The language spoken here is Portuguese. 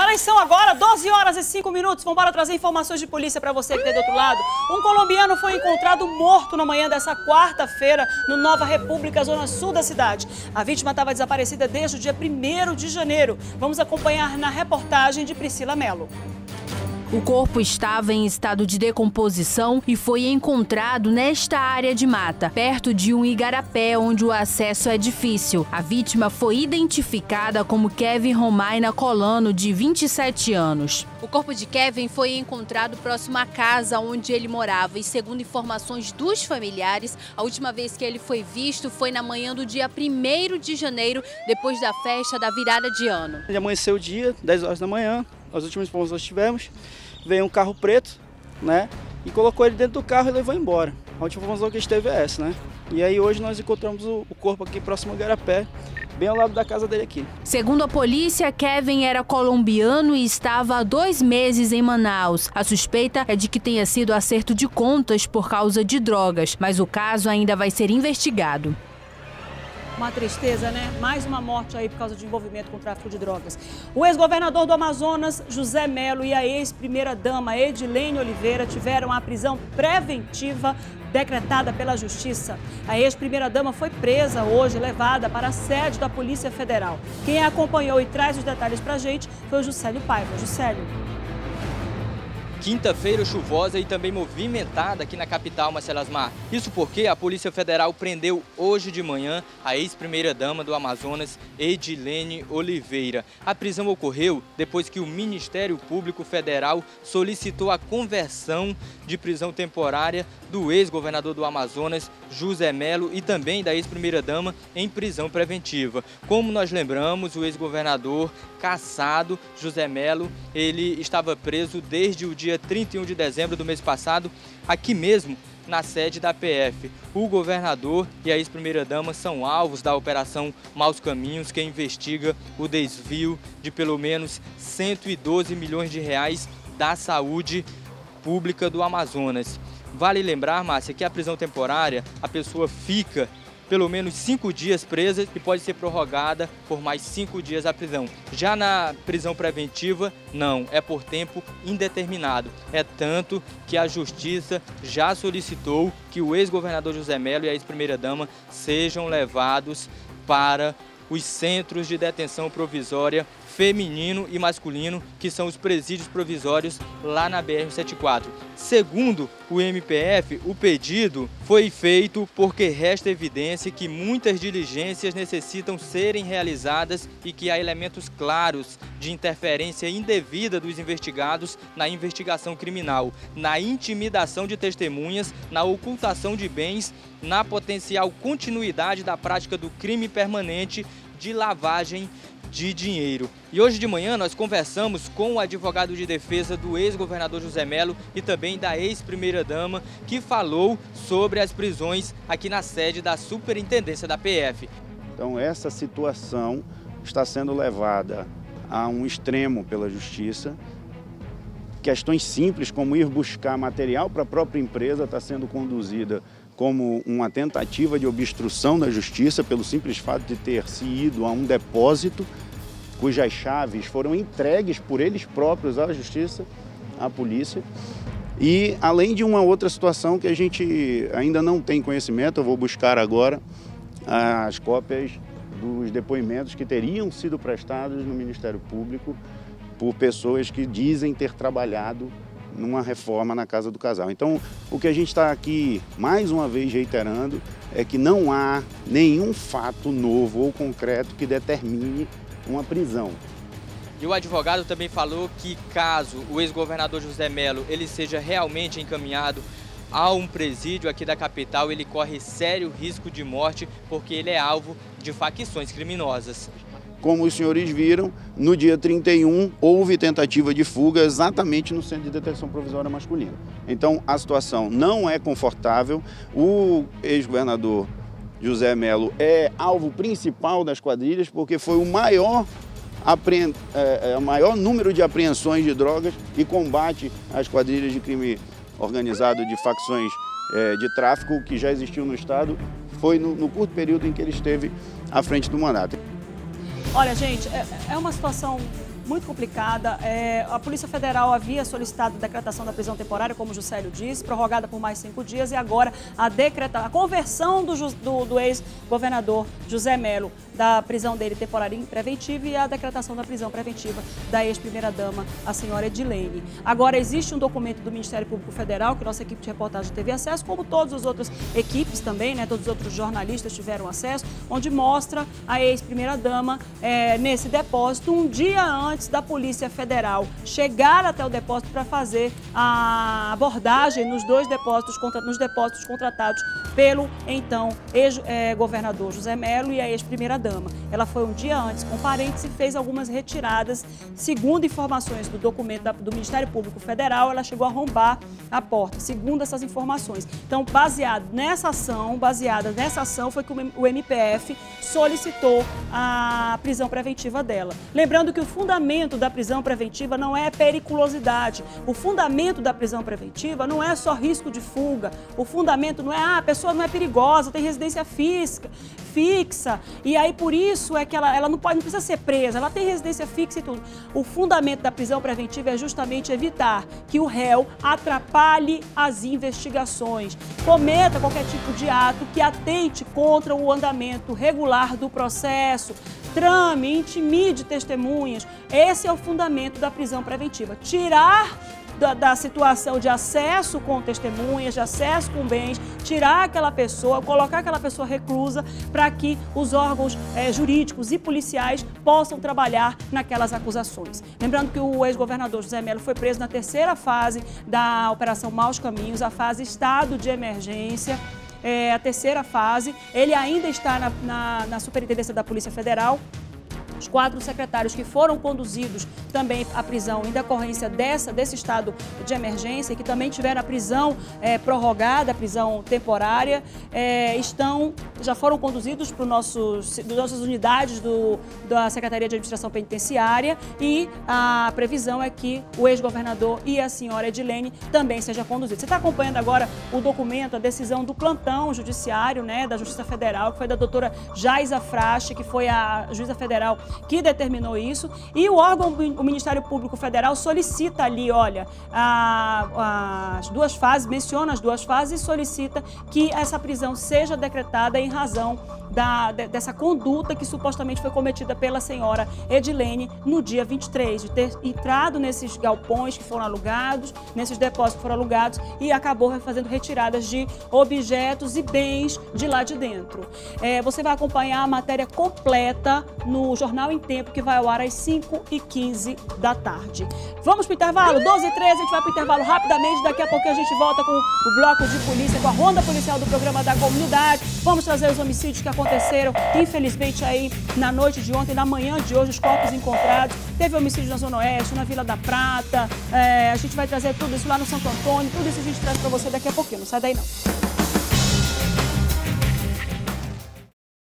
horas são agora? 12 horas e 5 minutos. Vamos embora trazer informações de polícia para você que está do outro lado. Um colombiano foi encontrado morto na manhã dessa quarta-feira no Nova República, zona sul da cidade. A vítima estava desaparecida desde o dia 1 de janeiro. Vamos acompanhar na reportagem de Priscila Mello. O corpo estava em estado de decomposição e foi encontrado nesta área de mata, perto de um igarapé onde o acesso é difícil. A vítima foi identificada como Kevin Romaina Colano, de 27 anos. O corpo de Kevin foi encontrado próximo à casa onde ele morava e, segundo informações dos familiares, a última vez que ele foi visto foi na manhã do dia 1 de janeiro, depois da festa da virada de ano. Ele amanheceu o dia, 10 horas da manhã, as últimas informações que tivemos, veio um carro preto, né? E colocou ele dentro do carro e levou embora. A última informação que a gente teve é essa, né? E aí hoje nós encontramos o, o corpo aqui próximo ao Garapé, bem ao lado da casa dele aqui. Segundo a polícia, Kevin era colombiano e estava há dois meses em Manaus. A suspeita é de que tenha sido acerto de contas por causa de drogas, mas o caso ainda vai ser investigado. Uma tristeza, né? Mais uma morte aí por causa de envolvimento com o tráfico de drogas. O ex-governador do Amazonas, José Melo, e a ex-primeira-dama Edilene Oliveira tiveram a prisão preventiva decretada pela Justiça. A ex-primeira-dama foi presa hoje, levada para a sede da Polícia Federal. Quem acompanhou e traz os detalhes para a gente foi o Juscelio Paiva. Juscelio. Quinta-feira chuvosa e também movimentada aqui na capital, Marcelasmar. Isso porque a Polícia Federal prendeu hoje de manhã a ex-primeira-dama do Amazonas, Edilene Oliveira. A prisão ocorreu depois que o Ministério Público Federal solicitou a conversão de prisão temporária do ex-governador do Amazonas, José Melo, e também da ex-primeira-dama em prisão preventiva. Como nós lembramos, o ex-governador caçado, José Melo, ele estava preso desde o dia dia 31 de dezembro do mês passado, aqui mesmo na sede da PF. O governador e a ex-primeira-dama são alvos da Operação Maus Caminhos, que investiga o desvio de pelo menos 112 milhões de reais da saúde pública do Amazonas. Vale lembrar, Márcia, que a prisão temporária, a pessoa fica pelo menos cinco dias presa e pode ser prorrogada por mais cinco dias a prisão. Já na prisão preventiva, não, é por tempo indeterminado. É tanto que a Justiça já solicitou que o ex-governador José Melo e a ex-primeira-dama sejam levados para os centros de detenção provisória feminino e masculino, que são os presídios provisórios lá na BR-74. Segundo o MPF, o pedido foi feito porque resta evidência que muitas diligências necessitam serem realizadas e que há elementos claros de interferência indevida dos investigados na investigação criminal, na intimidação de testemunhas, na ocultação de bens, na potencial continuidade da prática do crime permanente de lavagem de dinheiro. E hoje de manhã nós conversamos com o advogado de defesa do ex-governador José Melo e também da ex-primeira-dama, que falou sobre as prisões aqui na sede da Superintendência da PF. Então, essa situação está sendo levada a um extremo pela Justiça. Questões simples, como ir buscar material para a própria empresa, está sendo conduzida como uma tentativa de obstrução da justiça pelo simples fato de ter se ido a um depósito cujas chaves foram entregues por eles próprios à justiça, à polícia. E além de uma outra situação que a gente ainda não tem conhecimento, eu vou buscar agora as cópias dos depoimentos que teriam sido prestados no Ministério Público por pessoas que dizem ter trabalhado numa reforma na casa do casal. Então, o que a gente está aqui mais uma vez reiterando é que não há nenhum fato novo ou concreto que determine uma prisão. E o advogado também falou que caso o ex-governador José Melo ele seja realmente encaminhado a um presídio aqui da capital, ele corre sério risco de morte porque ele é alvo de facções criminosas. Como os senhores viram, no dia 31 houve tentativa de fuga exatamente no centro de detenção provisória masculina. Então a situação não é confortável. O ex-governador José Melo é alvo principal das quadrilhas porque foi o maior é, é, o maior número de apreensões de drogas e combate às quadrilhas de crime organizado de facções é, de tráfico que já existiu no Estado, foi no, no curto período em que ele esteve à frente do mandato. Olha, gente, é, é uma situação muito complicada. É, a Polícia Federal havia solicitado a decretação da prisão temporária, como o Juscelio disse, prorrogada por mais cinco dias, e agora a, decreta, a conversão do, do, do ex-governador José Melo da prisão dele temporária em preventiva e a decretação da prisão preventiva da ex-primeira-dama, a senhora Edilene. Agora, existe um documento do Ministério Público Federal, que nossa equipe de reportagem teve acesso, como todas as outras equipes também, né, todos os outros jornalistas tiveram acesso, onde mostra a ex-primeira-dama é, nesse depósito um dia antes da Polícia Federal chegar até o depósito para fazer a abordagem nos dois depósitos, nos depósitos contratados pelo então ex-governador é, José Melo e a ex-primeira-dama dama. Ela foi um dia antes com parentes e fez algumas retiradas. Segundo informações do documento do Ministério Público Federal, ela chegou a arrombar a porta, segundo essas informações. Então, baseado nessa ação, baseada nessa ação, foi que o MPF solicitou a prisão preventiva dela. Lembrando que o fundamento da prisão preventiva não é periculosidade. O fundamento da prisão preventiva não é só risco de fuga. O fundamento não é, ah, a pessoa não é perigosa, tem residência física, fixa, e aí por isso é que ela, ela não, pode, não precisa ser presa, ela tem residência fixa e tudo. O fundamento da prisão preventiva é justamente evitar que o réu atrapalhe as investigações, cometa qualquer tipo de ato que atente contra o andamento regular do processo, trame, intimide testemunhas. Esse é o fundamento da prisão preventiva. Tirar da, da, situação de acesso com testemunhas, de acesso com bens, tirar aquela pessoa, colocar aquela pessoa reclusa para que os órgãos é, jurídicos e policiais possam trabalhar naquelas acusações. Lembrando que o ex-governador José Melo foi preso na terceira fase da Operação Maus Caminhos, a fase estado de emergência. É, a terceira fase, ele ainda está na, na, na Superintendência da Polícia Federal, os quatro secretários que foram conduzidos também à prisão em decorrência dessa, desse estado de emergência, que também tiveram a prisão é, prorrogada, a prisão temporária, é, estão, já foram conduzidos para nossos, nossas unidades do, da Secretaria de Administração Penitenciária e a previsão é que o ex-governador e a senhora Edilene também sejam conduzidos. Você está acompanhando agora o documento, a decisão do plantão judiciário né, da Justiça Federal, que foi da doutora Jaisa Frache, que foi a juíza federal que determinou isso, e o órgão, o Ministério Público Federal, solicita ali, olha, a, as duas fases, menciona as duas fases e solicita que essa prisão seja decretada em razão da, dessa conduta que supostamente foi cometida pela senhora Edilene no dia 23, de ter entrado nesses galpões que foram alugados, nesses depósitos que foram alugados e acabou fazendo retiradas de objetos e bens de lá de dentro. É, você vai acompanhar a matéria completa no Jornal em Tempo, que vai ao ar às 5 e 15 da tarde. Vamos para o intervalo? 12 e 13, a gente vai para o intervalo rapidamente. Daqui a pouco a gente volta com o bloco de polícia, com a ronda policial do programa da comunidade. Vamos trazer os homicídios que aconteceram aconteceram, infelizmente, aí na noite de ontem, na manhã de hoje, os corpos encontrados. Teve homicídio na Zona Oeste, na Vila da Prata. É, a gente vai trazer tudo isso lá no Santo Antônio. Tudo isso a gente traz para você daqui a pouquinho. Não sai daí, não.